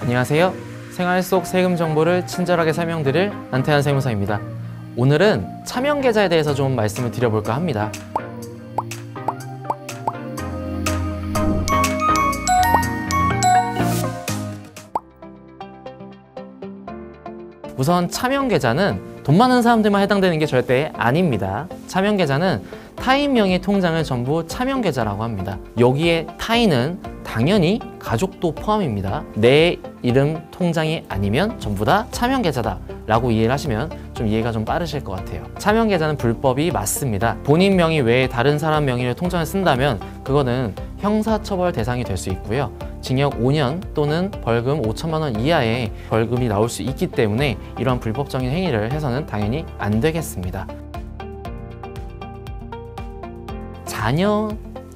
안녕하세요. 생활 속 세금 정보를 친절하게 설명드릴 안태한 세무사입니다. 오늘은 차명 계좌에 대해서 좀 말씀을 드려볼까 합니다. 우선 차명 계좌는 돈 많은 사람들만 해당되는 게 절대 아닙니다. 차명 계좌는 타인 명의 통장을 전부 차명 계좌라고 합니다. 여기에 타인은 당연히 가족도 포함입니다. 내 이름 통장이 아니면 전부 다 차명 계좌다 라고 이해를 하시면 좀 이해가 좀 빠르실 것 같아요. 차명 계좌는 불법이 맞습니다. 본인 명의 외에 다른 사람 명의의 통장을 쓴다면 그거는 형사처벌 대상이 될 수 있고요. 징역 5년 또는 벌금 5천만 원 이하의 벌금이 나올 수 있기 때문에 이러한 불법적인 행위를 해서는 당연히 안 되겠습니다. 자녀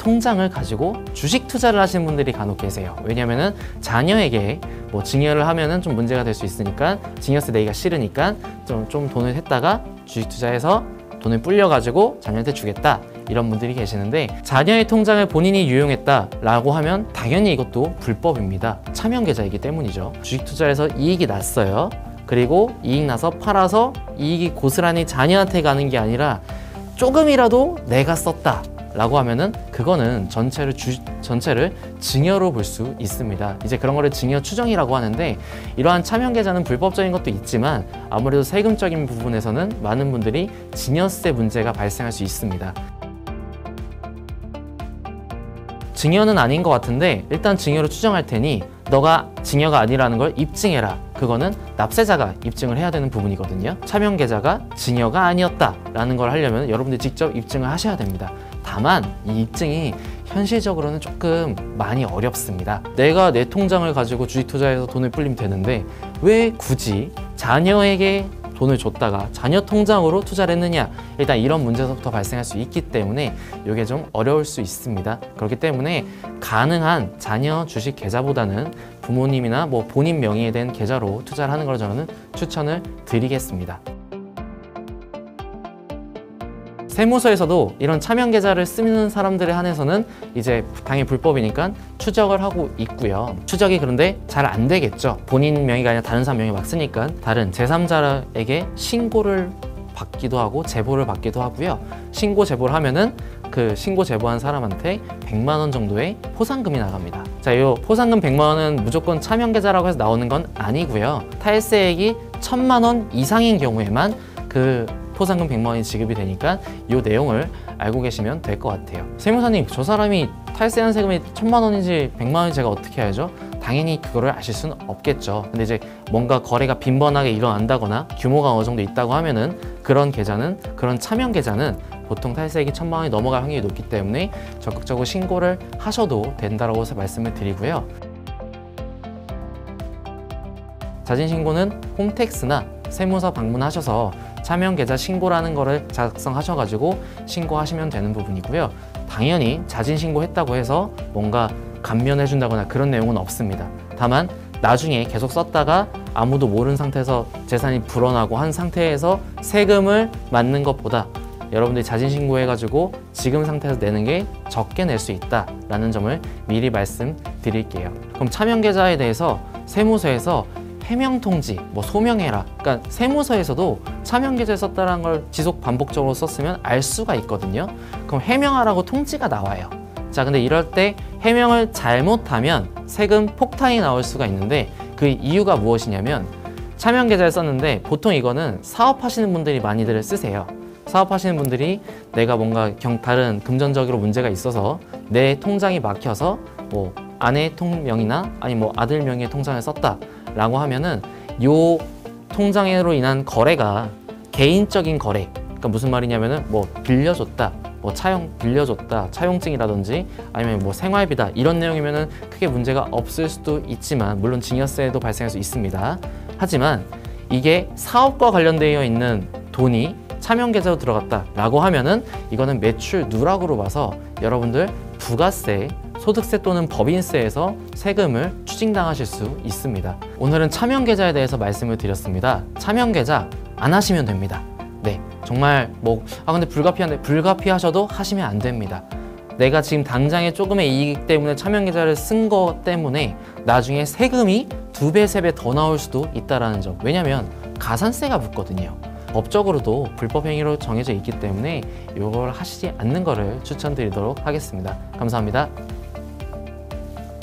통장을 가지고 주식 투자를 하시는 분들이 간혹 계세요. 왜냐면은 자녀에게 뭐 증여를 하면은 좀 문제가 될 수 있으니까 증여세 내기가 싫으니까 좀, 좀 돈을 했다가 주식 투자해서 돈을 불려가지고 자녀한테 주겠다. 이런 분들이 계시는데 자녀의 통장을 본인이 유용했다라고 하면 당연히 이것도 불법입니다. 차명 계좌이기 때문이죠. 주식 투자에서 이익이 났어요. 그리고 이익 나서 팔아서 이익이 고스란히 자녀한테 가는 게 아니라 조금이라도 내가 썼다. 라고 하면은 그거는 전체를 주, 전체를 증여로 볼 수 있습니다. 이제 그런 거를 증여 추정이라고 하는데 이러한 차명 계좌는 불법적인 것도 있지만 아무래도 세금적인 부분에서는 많은 분들이 증여세 문제가 발생할 수 있습니다. 증여는 아닌 것 같은데 일단 증여로 추정할 테니 너가 증여가 아니라는 걸 입증해라. 그거는 납세자가 입증을 해야 되는 부분이거든요. 차명 계좌가 증여가 아니었다라는 걸 하려면 여러분들이 직접 입증을 하셔야 됩니다. 다만 이 입증이 현실적으로는 조금 많이 어렵습니다. 내가 내 통장을 가지고 주식 투자해서 돈을 불리면 되는데 왜 굳이 자녀에게 돈을 줬다가 자녀 통장으로 투자를 했느냐? 일단 이런 문제부터 발생할 수 있기 때문에 이게 좀 어려울 수 있습니다. 그렇기 때문에 가능한 자녀 주식 계좌보다는 부모님이나 뭐 본인 명의에 된 계좌로 투자를 하는 걸 저는 추천을 드리겠습니다 세무서에서도 이런 차명 계좌를 쓰는 사람들에 한해서는 이제 당연히 불법이니까 추적을 하고 있고요. 추적이 그런데 잘 안 되겠죠. 본인 명의가 아니라 다른 사람 명의 막 쓰니까 다른 제3자에게 신고를 받기도 하고 제보를 받기도 하고요. 신고 제보를 하면은 그 신고 제보한 사람한테 100만 원 정도의 포상금이 나갑니다. 자, 이 포상금 100만 원은 무조건 차명 계좌라고 해서 나오는 건 아니고요. 탈세액이 1000만 원 이상인 경우에만 그 포상금 100만 원이 지급이 되니까 이 내용을 알고 계시면 될 것 같아요. 세무사님, 저 사람이 탈세한 세금이 천만 원인지 백만 원인지 제가 어떻게 알죠? 당연히 그거를 아실 수는 없겠죠. 근데 이제 뭔가 거래가 빈번하게 일어난다거나 규모가 어느 정도 있다고 하면은 그런 계좌는 그런 차명 계좌는 보통 탈세액이 천만 원이 넘어갈 확률이 높기 때문에 적극적으로 신고를 하셔도 된다고 말씀을 드리고요. 자진 신고는 홈택스나 세무서 방문하셔서 차명 계좌 신고라는 거를 작성하셔가지고 신고하시면 되는 부분이고요. 당연히 자진 신고했다고 해서 뭔가 감면해준다거나 그런 내용은 없습니다. 다만 나중에 계속 썼다가 아무도 모르는 상태에서 재산이 불어나고 한 상태에서 세금을 맞는 것보다 여러분들이 자진 신고해가지고 지금 상태에서 내는 게 적게 낼 수 있다라는 점을 미리 말씀드릴게요. 그럼 차명 계좌에 대해서 세무서에서 해명 통지, 뭐 소명해라. 그러니까 세무서에서도 차명 계좌에 썼다는 걸 지속 반복적으로 썼으면 알 수가 있거든요. 그럼 해명하라고 통지가 나와요. 자, 근데 이럴 때 해명을 잘못하면 세금 폭탄이 나올 수가 있는데 그 이유가 무엇이냐면 차명 계좌에 썼는데 보통 이거는 사업하시는 분들이 많이들 쓰세요. 사업하시는 분들이 내가 뭔가 경, 다른 금전적으로 문제가 있어서 내 통장이 막혀서 뭐 아내 통명이나 아니 뭐 아들 명의의 통장을 썼다. 라고 하면은 요 통장으로 인한 거래가 개인적인 거래 그러니까 무슨 말이냐면은 뭐 빌려줬다 뭐 차용 빌려줬다 차용증이라든지 아니면 뭐 생활비다 이런 내용이면은 크게 문제가 없을 수도 있지만 물론 증여세도 발생할 수 있습니다. 하지만 이게 사업과 관련되어 있는 돈이 차명 계좌로 들어갔다 라고 하면은 이거는 매출 누락으로 봐서 여러분들 부가세 소득세 또는 법인세에서 세금을 추징당하실 수 있습니다. 오늘은 차명 계좌에 대해서 말씀을 드렸습니다. 차명 계좌 안 하시면 됩니다. 네, 정말 뭐 아 근데 불가피한데 불가피하셔도 하시면 안 됩니다. 내가 지금 당장의 조금의 이익 때문에 차명 계좌를 쓴 거 때문에 나중에 세금이 두 배, 세 배 더 나올 수도 있다라는 점. 왜냐면 가산세가 붙거든요. 법적으로도 불법 행위로 정해져 있기 때문에 이걸 하시지 않는 거를 추천드리도록 하겠습니다. 감사합니다.